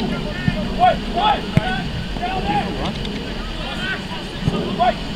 What? What? Down there! Wait!